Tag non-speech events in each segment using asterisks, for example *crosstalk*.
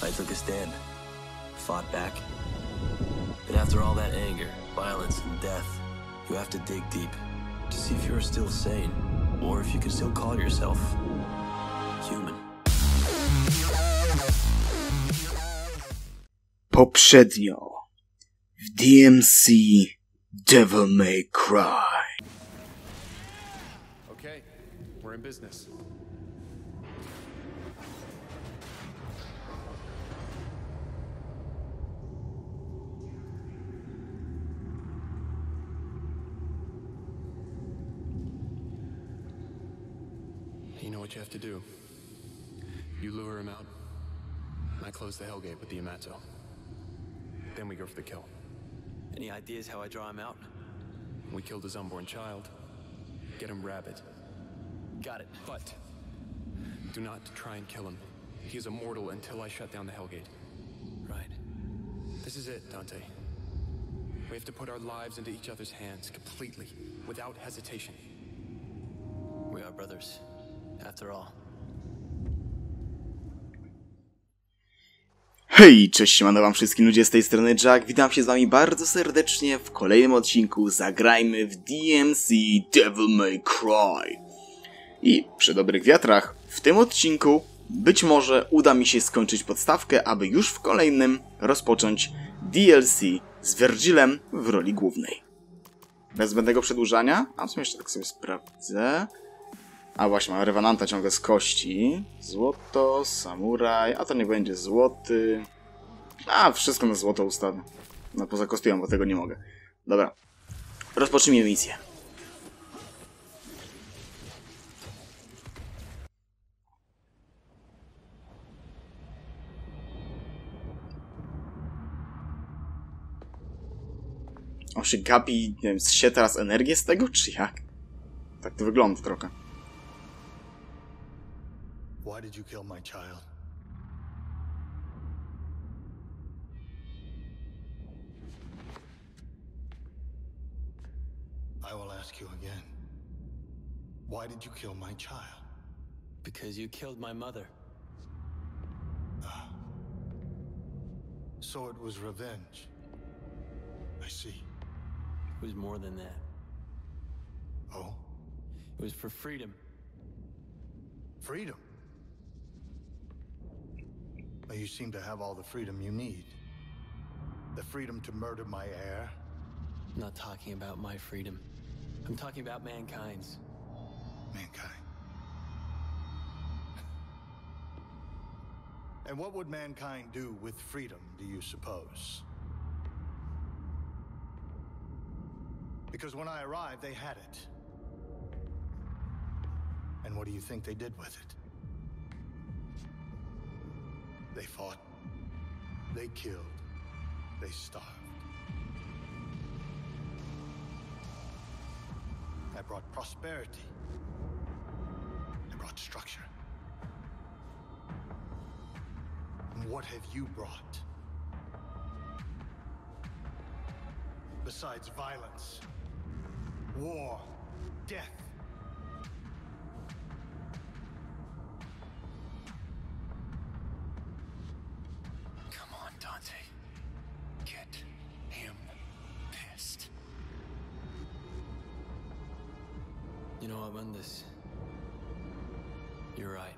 I took a stand, fought back. And after all that anger, violence, and death, you have to dig deep to see if you're still sane, or if you can still call yourself human. Poprzednio w DMC Devil May Cry. Okay, we're in business. What you have to do. You lure him out. and I close the Hellgate with the Yamato. Then we go for the kill. Any ideas how I draw him out? We killed his unborn child. Get him rabid. Got it. But do not try and kill him. He is immortal until I shut down the Hellgate. Right. This is it, Dante. We have to put our lives into each other's hands completely, without hesitation. We are brothers, after all. Hej, cześć, siemano wam wszystkim ludzie z tej strony Jack, witam się z wami bardzo serdecznie w kolejnym odcinku Zagrajmy w DMC Devil May Cry. I przy dobrych wiatrach, w tym odcinku być może uda mi się skończyć podstawkę, aby już w kolejnym rozpocząć DLC z Virgilem w roli głównej. Bez zbędnego przedłużania, a w sumie jeszcze tak sobie sprawdzę. A właśnie, mam rewananta ciągle z kości. Złoto, samuraj, a to nie będzie złoty. A, wszystko na złoto ustawię. No poza kostiumem, bo tego nie mogę. Dobra. Rozpocznijmy misję. On się gapi, nie wiem, się teraz energię z tego, czy jak? Tak to wygląda trochę. Why did you kill my child? I will ask you again. Why did you kill my child? Because you killed my mother. Ah. So it was revenge. I see. It was more than that. Oh, It was for freedom. freedom. Now you seem to have all the freedom you need. The freedom to murder my heir, I'm not talking about my freedom. I'm talking about mankind's. mankind. And what would mankind do with freedom, do you suppose? Because when I arrived, they had it. And what do you think they did with it? They fought, they killed, they starved. I brought prosperity. I brought structure. And what have you brought? Besides violence, war, death. Abundus. You're right.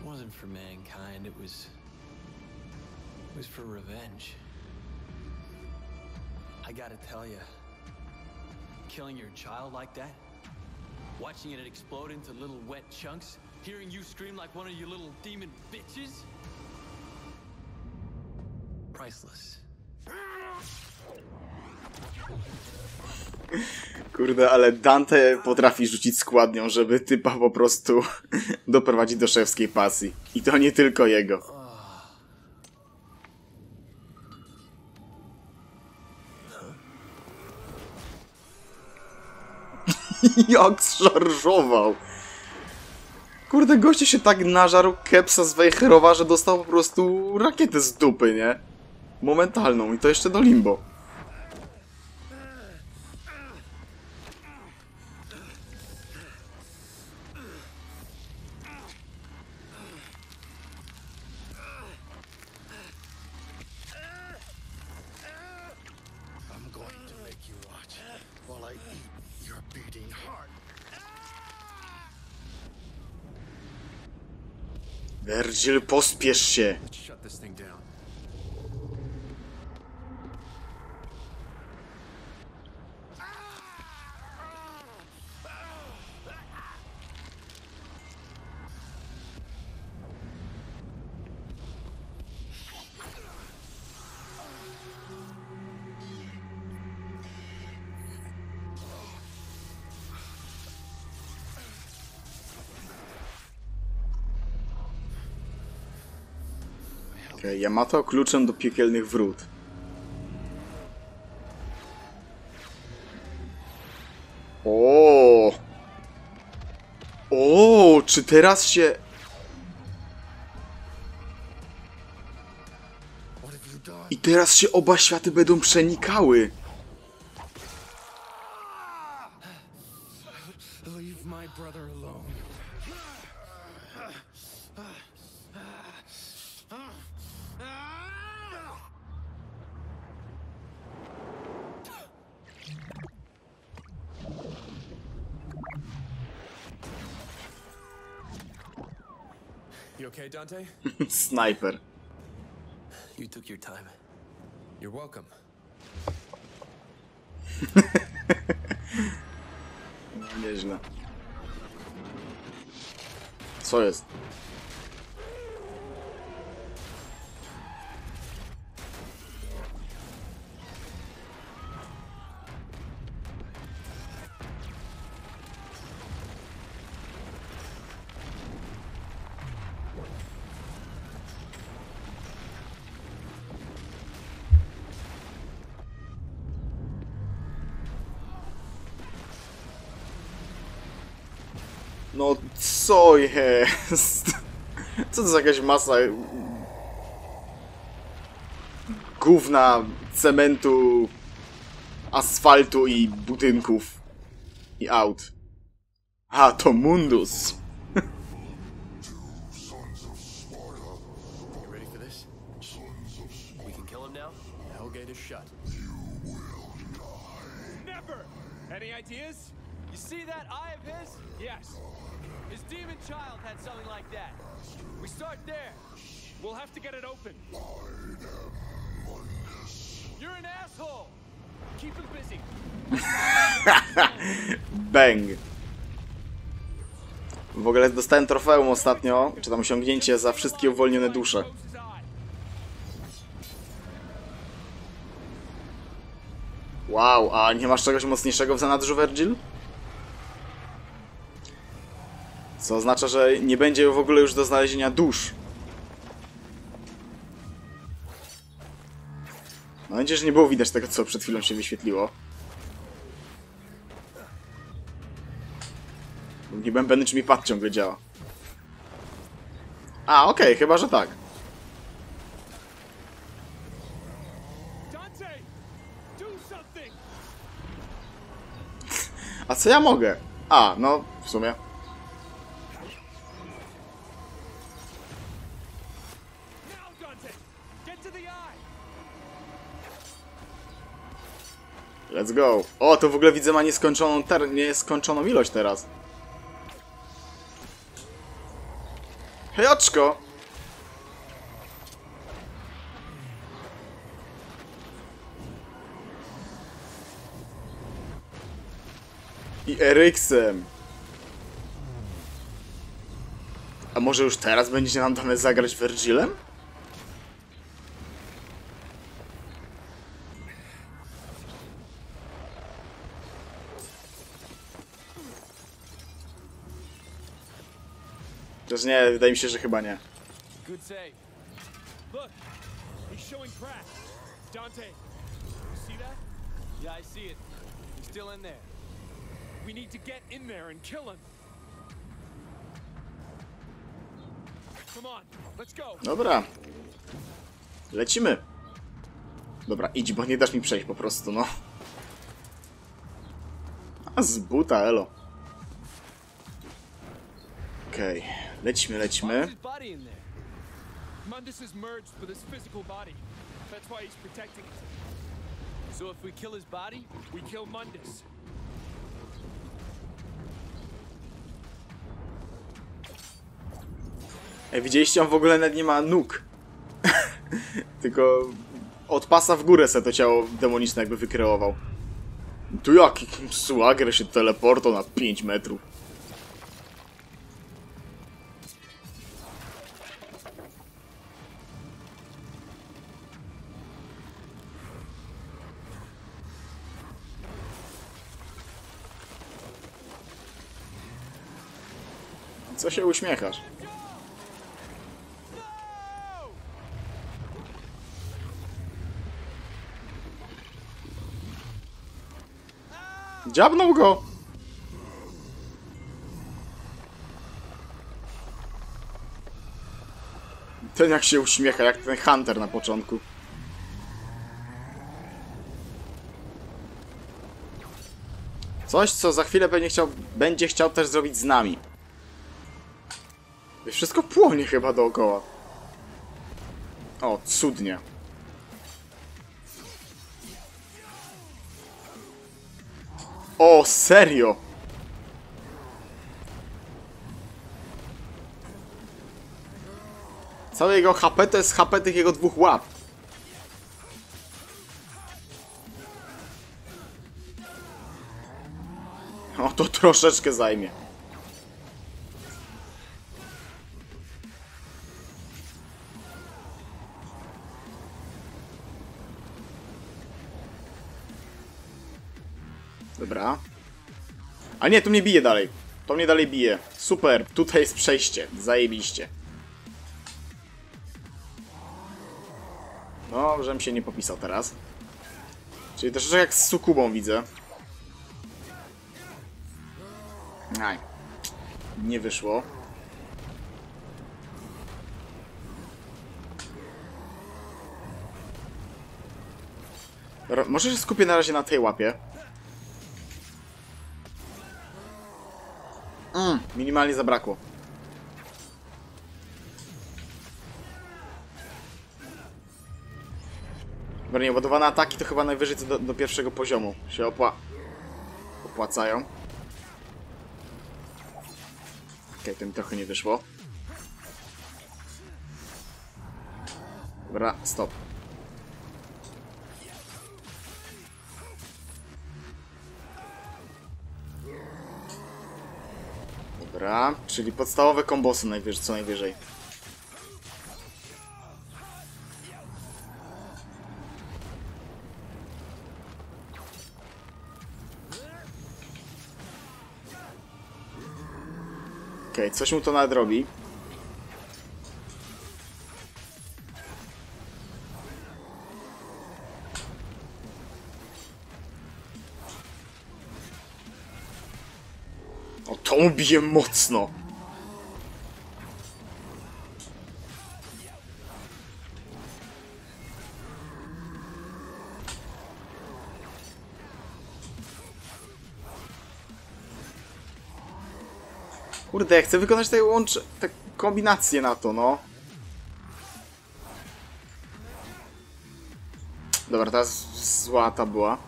It wasn't for mankind, it was. It was for revenge. I gotta tell you, killing your child like that, watching it explode into little wet chunks, hearing you scream like one of you little demon bitches. Priceless. *laughs* Kurde, ale Dante potrafi rzucić składnią, żeby typa po prostu *laughs* doprowadzić do szewskiej pasji. I to nie tylko jego. *laughs* Jak zszarżował! Kurde, goście się tak nażarł kepsa z Wejherowa, że dostał po prostu rakietę z dupy, nie? Momentalną i to jeszcze do limbo. Vergil, pospiesz się. Okej, Yamato kluczem do piekielnych wrót. O! O, czy teraz się... I teraz się oba światy będą przenikały. Leave my brother alone. You okay, Dante? Snajper. You took your time. You're welcome. No, *laughs* nieźle. Co jest? Co jest? Co to za jakaś masa gówna, cementu, asfaltu i budynków i aut. A, to Mundus. Demon child had something like that. We start there. We'll have to get it open. You're an asshole! Keep him busy. *laughs* Bang. W ogóle dostałem trofeum ostatnio, czy tam osiągnięcie za wszystkie uwolnione dusze. Wow, a nie masz czegoś mocniejszego w zanadrzu, Virgil? Co oznacza, że nie będzie w ogóle już do znalezienia dusz. Mam nadzieję, że nie było widać tego, co przed chwilą się wyświetliło. Nie byłem pewny, czy mi pad ciągle działa. A, okej, chyba, że tak. A co ja mogę? A, no, w sumie. Let's go. O, to w ogóle widzę ma nieskończoną, nieskończoną ilość teraz. Hej, oczko! I Eryksem. A może już teraz będzie nam dane zagrać Virgilem? Chociaż nie, wydaje mi się, że chyba nie. Good save. Look, he's showing cracks. Dante, you see that? Yeah, I see it. He's still in there. We need to get in there and kill him. Come on, let's go. Dobra. Lecimy. Dobra, idź, bo nie dasz mi przejść po prostu, no. A z buta, elo. Okej, lecimy, In there? Mundus is merged with his physical body. That's why he's protecting it. So if we kill his body, we kill Mundus. Ej, widzieliście, on w ogóle nawet nie ma nóg. *laughs* Tylko od pasa w górę se to ciało demoniczne jakby wykreował. Tu jaki Swagger się teleportał na 5 metrów. Co się uśmiechasz? Dziabnął go! Ten jak się uśmiecha, jak ten Hunter na początku. Coś, co za chwilę chciał, będzie chciał też zrobić z nami. Wszystko płonie chyba dookoła. O, cudnie. O, serio? Całe jego HP to jest HP tych jego dwóch łap. O, to troszeczkę zajmie. A nie, tu mnie bije dalej. To mnie dalej bije. Super, tutaj jest przejście. Zajebiście. No, żem się nie popisał teraz. Czyli troszeczkę jak z sukubą widzę. Aj. Nie wyszło. Dobra, może się skupię na razie na tej łapie. Minimalnie zabrakło. Dobra, nie, ataki to chyba najwyżej do, do pierwszego poziomu się opła... opłacają. Okej, to mi trochę nie wyszło. Dobra, stop. Dobra, czyli podstawowe kombosy najwyżej, co najwyżej. Okej, coś mu to nadrobi. O, to mu bije mocno. Kurde, ja chcę wykonać te łącz... te kombinacje na to, no. Dobra, teraz zła ta była.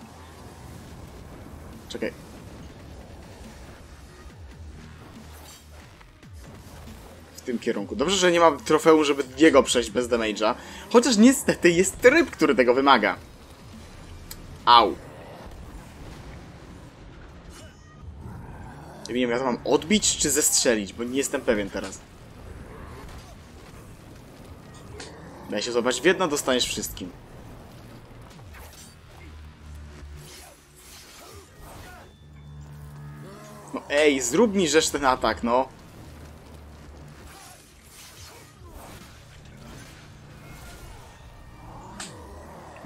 Czekaj. Tym kierunku. Dobrze, że nie ma trofeum, żeby jego przejść bez damage'a. Chociaż niestety jest tryb, który tego wymaga. Au. Ja nie wiem, ja to mam odbić czy zestrzelić, bo nie jestem pewien teraz. Daj się zobaczyć, w jedno dostaniesz wszystkim. No ej, zrób mi rzecz ten atak, no.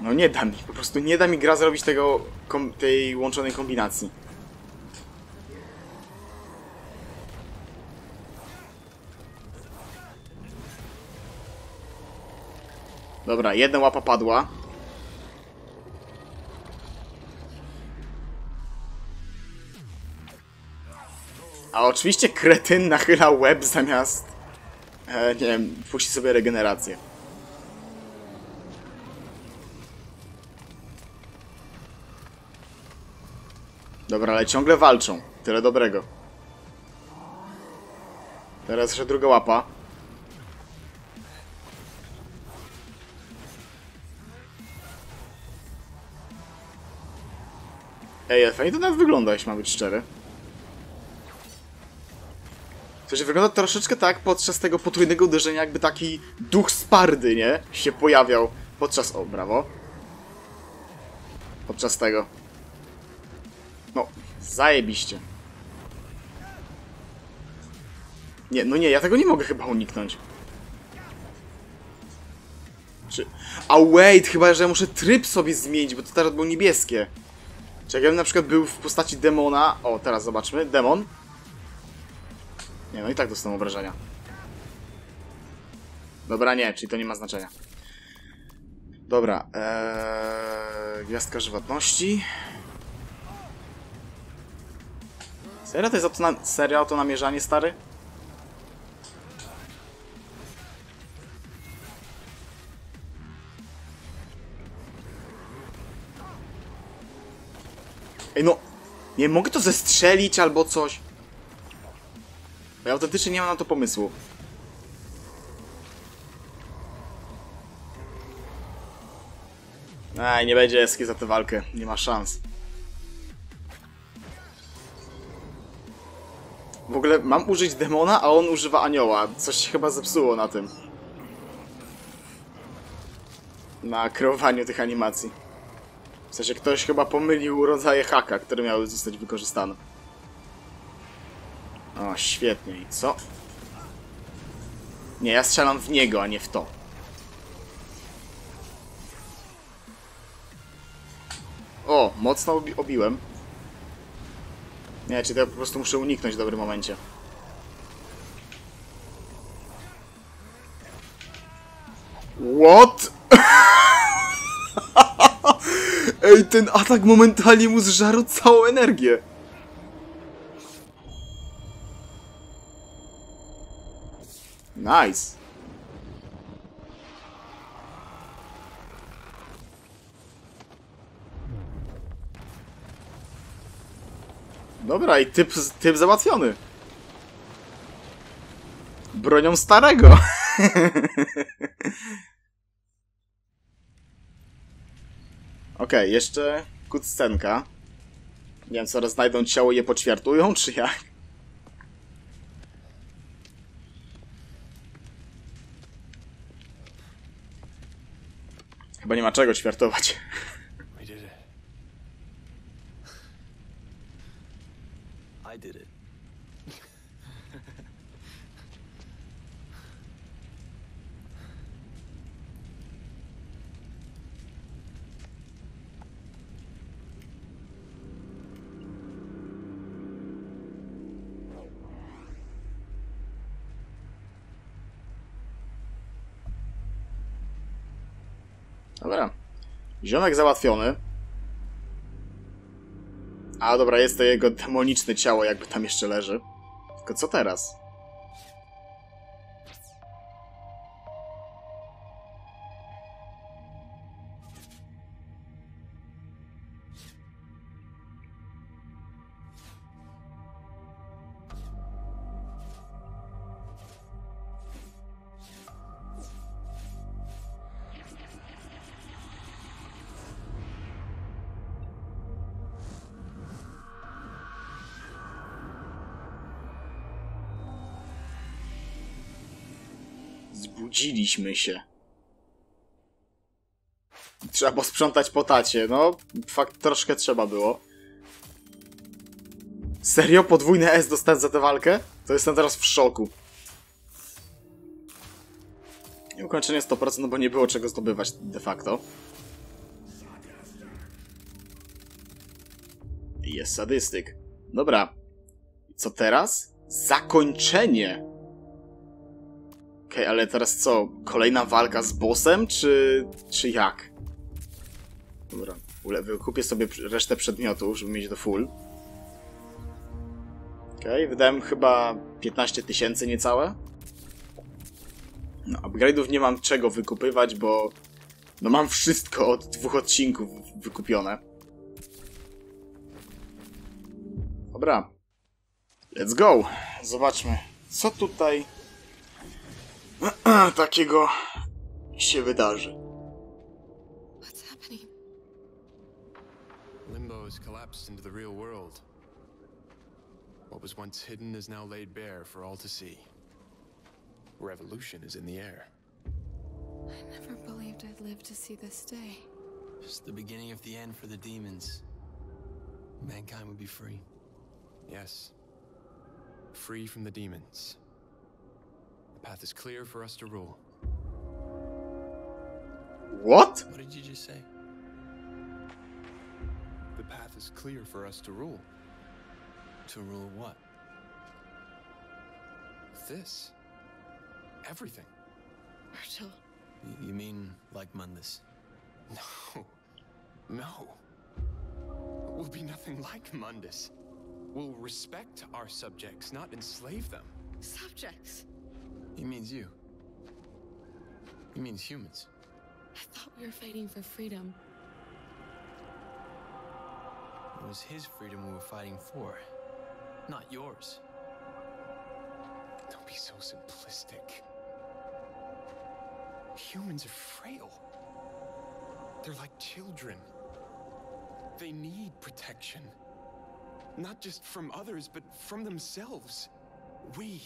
No nie da mi, po prostu nie da mi gra zrobić tego, tej łączonej kombinacji. Dobra, jedna łapa padła. A oczywiście kretyn nachyla łeb zamiast... E, nie wiem, puści sobie regenerację. Dobra, ale ciągle walczą. Tyle dobrego. Teraz jeszcze druga łapa. Ej, fajnie to nawet wygląda, jeśli mam być szczery. To się wygląda troszeczkę tak podczas tego potrójnego uderzenia, jakby taki duch Spardy, nie? Się pojawiał podczas... O, brawo. Podczas tego. No, zajebiście. Nie, no nie, ja tego nie mogę chyba uniknąć. Czy... A wait, chyba, że ja muszę tryb sobie zmienić, bo to teraz było niebieskie. Czy jak ja bym na przykład był w postaci demona... O, teraz zobaczmy. Demon. Nie, no i tak dostałem obrażenia. Dobra, nie, czyli to nie ma znaczenia. Dobra, ee... Gwiazdka żywotności. Serio to jest auto na... Serio to namierzanie, stary? Ej no, nie mogę to zestrzelić albo coś. Ja autentycznie nie mam na to pomysłu. Ej, nie będzie eski za tę walkę. Nie ma szans. W ogóle mam użyć demona, a on używa anioła. Coś się chyba zepsuło na tym. Na kreowaniu tych animacji. W sensie ktoś chyba pomylił rodzaje haka, które miały zostać wykorzystane. O, świetnie. I co? Nie, ja strzelam w niego, a nie w to. O, mocno obi obiłem. Nie, czy to ja po prostu muszę uniknąć w dobrym momencie. What? *laughs* Ej, ten atak momentalnie mu zżarł całą energię. Nice. Dobra, i typ, typ załatwiony. Bronią starego. *laughs* Okej, jeszcze cutscenka. Nie wiem, co znajdą ciało i je poćwiartują, *laughs* czy jak? Chyba nie ma czego ćwiartować. *laughs* We did it. I did it. Dobra. Ziomek załatwiony. A dobra, jest to jego demoniczne ciało, jakby tam jeszcze leży. Tylko co teraz? Zbudziliśmy się. Trzeba posprzątać po tacie. No, fakt troszkę trzeba było. Serio? Podwójne S dostać za tę walkę? To jestem teraz w szoku. I ukończenie 100%, no bo nie było czego zdobywać de facto. Jest sadystyk. Dobra. Co teraz? Zakończenie! Okej, ale teraz co? Kolejna walka z bossem, czy... czy jak? Dobra, wykupię sobie resztę przedmiotów, żeby mieć do full. Okej, wydałem chyba 15 tysięcy niecałe. No, upgrade'ów nie mam czego wykupywać, bo... No mam wszystko od dwóch odcinków wykupione. Dobra. Let's go! Zobaczmy, co tutaj *clears throat* takiego się wydarzy. What's happening? Limbo has collapsed into the real world. What was once hidden is now laid bare for all to see. Revolution is in the air. I never believed I'd live to see this day. It's the beginning of the end for the demons. Mankind would be free. Yes. Free from the demons. The path is clear for us to rule. What? What did you just say? The path is clear for us to rule. To rule what? This. Everything. Virgil, Y- You mean like Mundus? No. No. We'll be nothing like Mundus. We'll respect our subjects, not enslave them. subjects. He means you. He means humans. I thought we were fighting for freedom. It was his freedom we were fighting for, not yours. Don't be so simplistic. Humans are frail. They're like children. They need protection. Not just from others, but from themselves. We,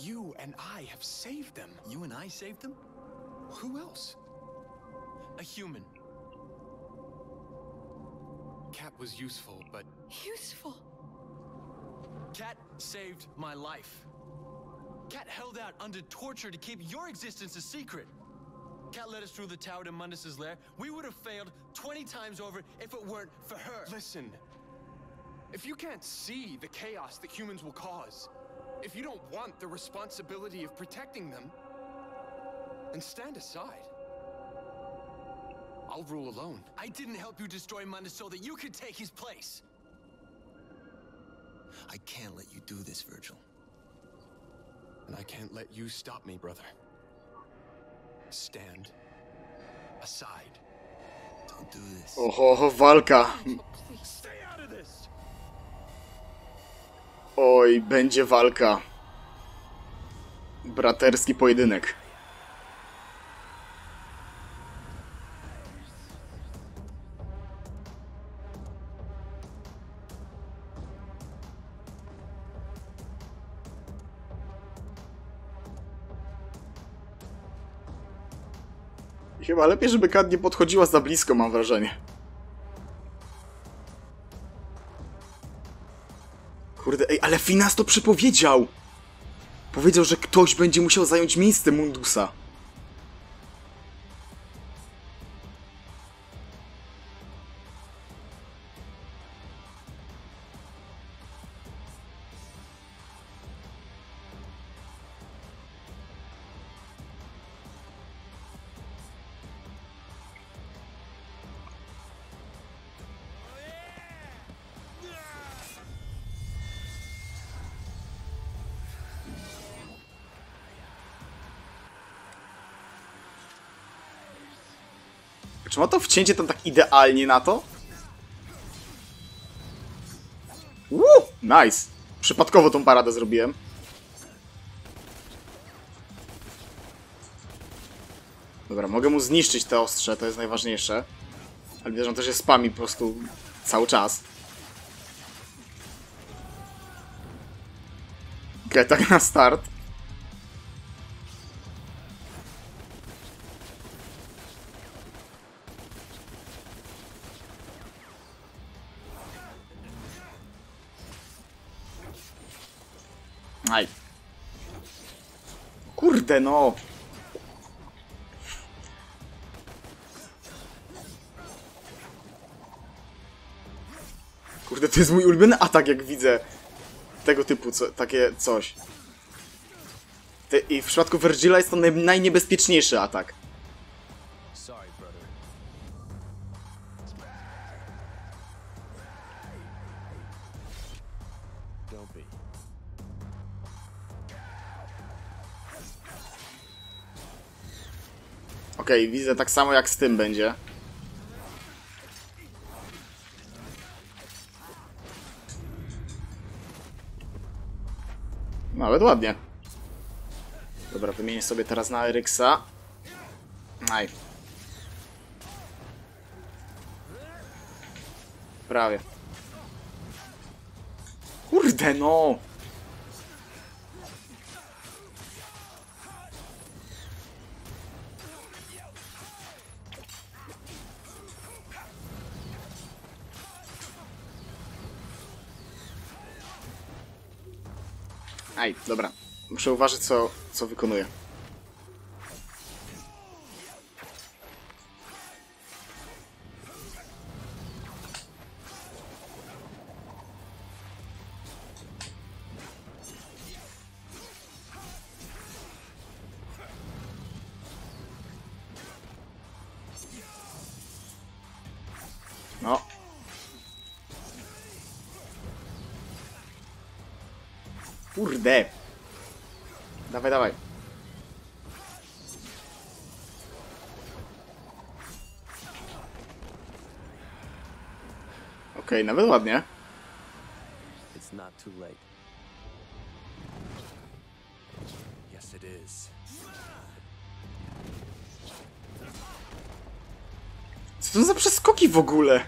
you and I, have saved them. You and I saved them? Who else? A human. Cat was useful, but Useful. Cat saved my life. Cat held out under torture to keep your existence a secret. Cat led us through the tower to Mundus's lair. We would have failed 20 times over if it weren't for her. listen. If you can't see the chaos that humans will cause, if you don't want the responsibility of protecting them, then stand aside. I'll rule alone. I didn't help you destroy Mundus so that you could take his place. I can't let you do this, Virgil. And I can't let you stop me, brother. Stand aside. Don't do this. Oho, walka. Oj, będzie walka. Braterski pojedynek. Chyba lepiej, żeby Kat nie podchodziła za blisko, mam wrażenie. Kurde, ej, ale Finas to przepowiedział! Powiedział, że ktoś będzie musiał zająć miejsce Mundusa. Czy ma to wcięcie tam tak idealnie na to? Woo! Nice! Przypadkowo tą paradę zrobiłem. Dobra, mogę mu zniszczyć te ostrze, to jest najważniejsze. Ale że on też jest spami po prostu cały czas. Okej, tak na start. Kurde no. Kurde, to jest mój ulubiony atak, jak widzę tego typu, co, takie coś. I w przypadku Virgila jest to naj, najniebezpieczniejszy atak. Okej, widzę tak samo jak z tym będzie. Nawet ładnie. Dobra, wymienię sobie teraz na Eryksa. Aj. Prawie. Kurde no! Aj, dobra. Muszę uważać, co, co wykonuję. Okej, nawet ładnie. It's not too late. Yes, it is. Co to za przeskoki w ogóle?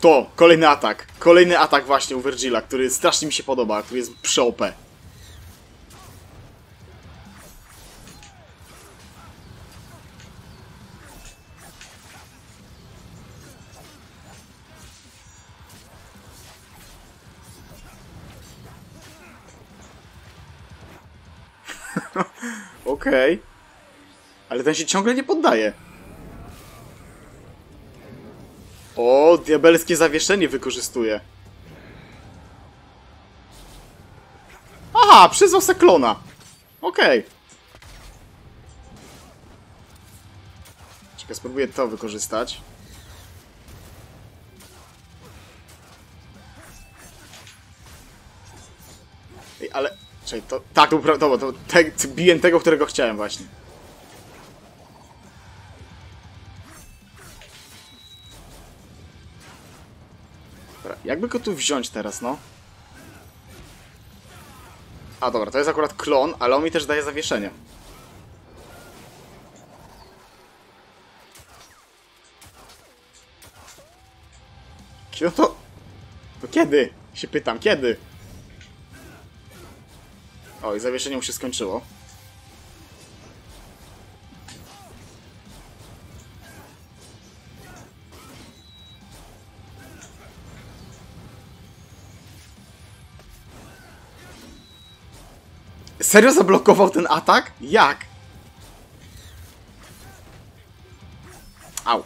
To! Kolejny atak. Kolejny atak właśnie u Virgila, który strasznie mi się podoba, który jest przy OP. *laughs* Okej. Ale ten się ciągle nie poddaje. O, diabelskie zawieszenie wykorzystuje. Aha, przyzwał se klona. Okej. Czekaj, spróbuję to wykorzystać. Ej, ale... Czekaj, to... Tak, to, to, to te, biję tego, którego chciałem właśnie. Jakby go tu wziąć teraz, no? A dobra, to jest akurat klon, ale on mi też daje zawieszenie. No to... To kiedy? Się pytam, kiedy? O, i zawieszenie mu się skończyło. Serio zablokował ten atak? Jak? Au.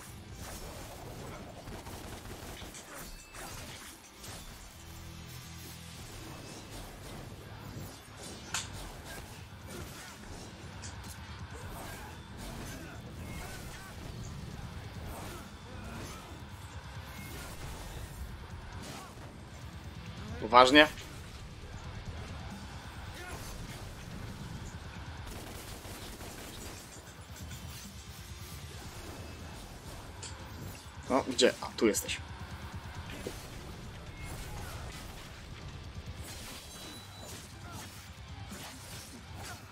Poważnie? Tu jesteś.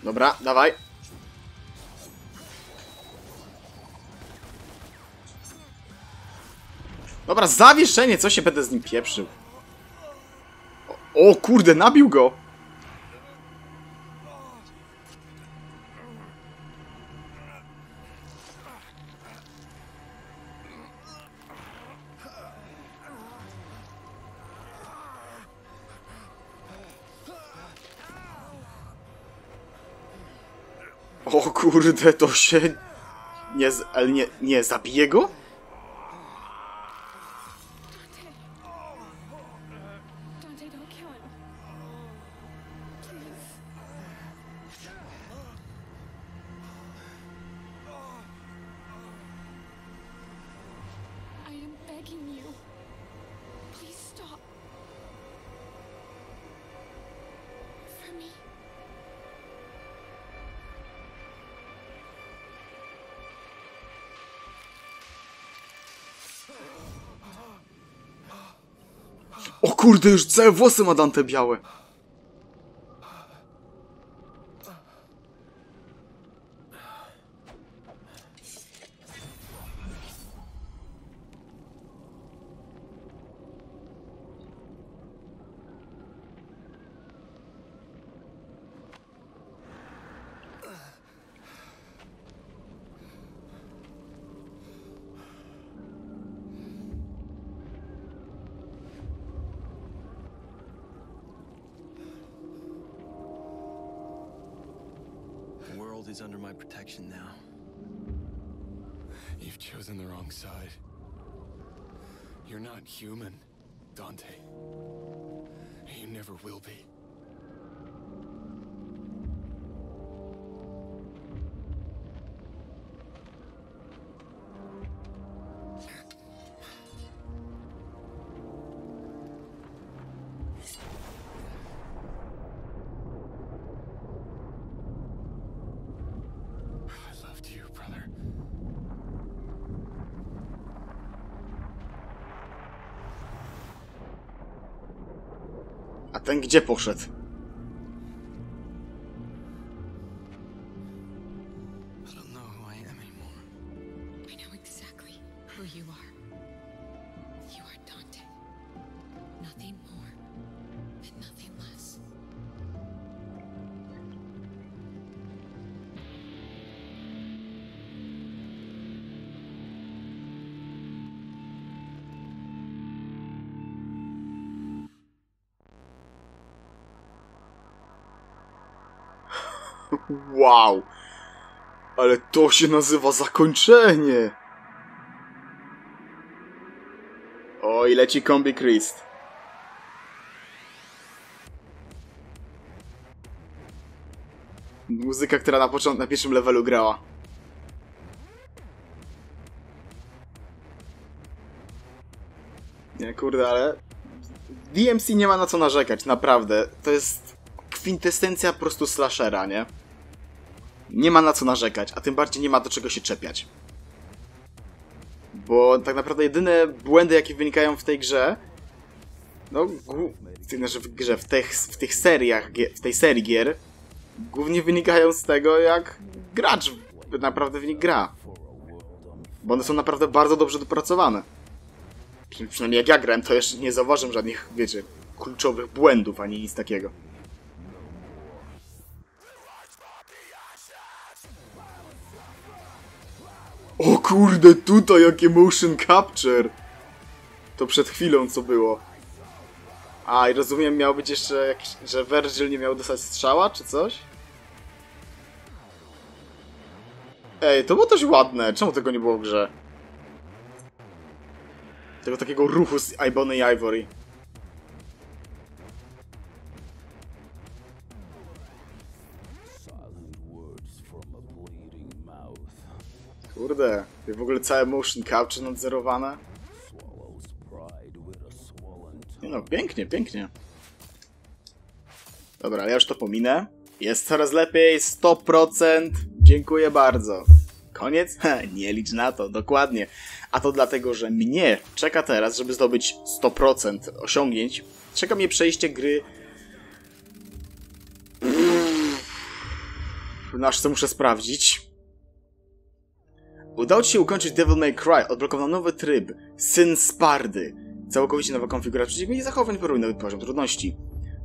Dobra, dawaj. Dobra, zawieszenie, co się będę z nim pieprzył? O, o kurde, nabił go! Kurde, to się... Nie, ale nie, nie, zabije go? Kurde, już całe włosy ma Dante białe. Is under my protection now. You've chosen the wrong side. You're not human, Dante. You never will be. Gdzie poszedł? Wow! Ale to się nazywa zakończenie! O, i leci kombi Christ. Muzyka, która na początku, na pierwszym levelu grała. Nie, kurde, ale... DMC nie ma na co narzekać, naprawdę. To jest kwintesencja po prostu slashera, nie? Nie ma na co narzekać, a tym bardziej nie ma do czego się czepiać. Bo tak naprawdę jedyne błędy, jakie wynikają w tej grze, no, znaczy w grze, w tych, w tych seriach, w tej serii gier, głównie wynikają z tego, jak gracz naprawdę w nich gra. Bo one są naprawdę bardzo dobrze dopracowane. Przy- Przynajmniej jak ja grałem, to jeszcze nie zauważyłem żadnych, wiecie, kluczowych błędów, ani nic takiego. Kurde, tutaj jakie motion capture! To przed chwilą co było. A, i rozumiem, miał być jeszcze jakiś, że Virgil nie miał dostać strzała, czy coś? Ej, to było dość ładne. Czemu tego nie było w grze? Tego takiego ruchu z Ibony i Ivory. Kurde, w ogóle całe motion capture nadzorowane. Nie no, pięknie, pięknie. Dobra, ja już to pominę. Jest coraz lepiej, 100%. Dziękuję bardzo. Koniec? Ha, *laughs* nie licz na to, dokładnie. A to dlatego, że mnie czeka teraz, żeby zdobyć 100% osiągnięć, czeka mnie przejście gry... Aż co muszę sprawdzić. Udało ci się ukończyć Devil May Cry, odblokowano nowy tryb, Syn Spardy. Całkowicie nowa konfiguracja przeciwnika i zachowań porównujący poziom trudności.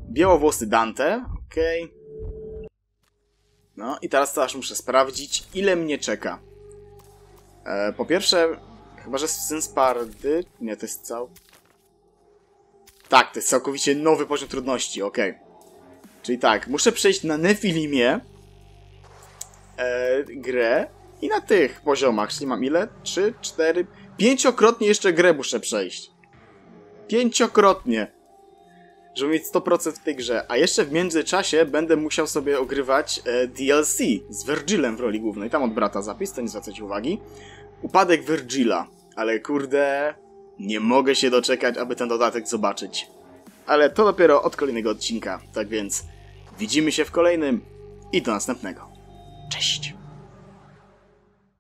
Białowłosy Dante, okej. No i teraz to aż muszę sprawdzić, ile mnie czeka. E, po pierwsze, chyba że Syn Spardy... Nie, to jest cał... Tak, to jest całkowicie nowy poziom trudności, okej. Czyli tak, muszę przejść na Nefilimie e, grę i na tych poziomach, czyli mam ile? 3, 4, pięciokrotnie jeszcze grę muszę przejść. Pięciokrotnie. Żeby mieć 100% w tej grze. A jeszcze w międzyczasie będę musiał sobie ogrywać e, DLC z Virgilem w roli głównej. Tam od brata zapis, to nie zwracajcie uwagi. Upadek Virgila. Ale kurde, nie mogę się doczekać, aby ten dodatek zobaczyć. Ale to dopiero od kolejnego odcinka. Tak więc widzimy się w kolejnym i do następnego. Cześć!